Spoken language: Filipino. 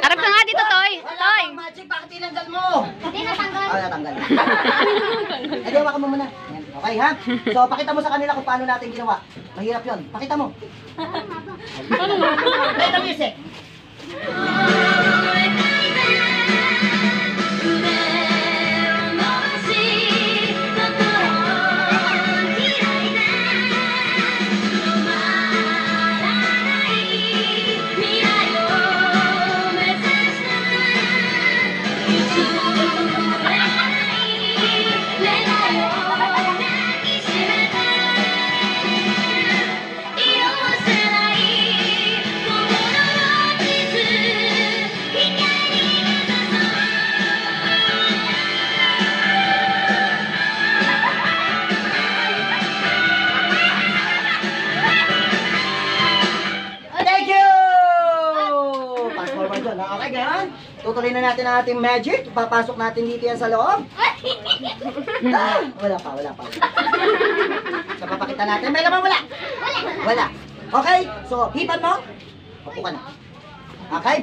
Harap ka nga dito, Toy. Wala Toy. pang magic, bakit tinanggal mo? Hindi natanggal. Ah, natanggal. Edi, hawakan mo muna. Ayan, Okay, ha? So, pakita mo sa kanila kung paano natin ginawa. Mahirap yon. Pakita mo. Play the music. Thank Doon. Okay, ganyan. Tutuloy na natin ang ating magic. Papasok natin dito yan sa loob. Ah, wala pa, wala pa. So, papakita natin. May laman wala? Wala. Okay, so, hipan mo. Upo ka na. Okay,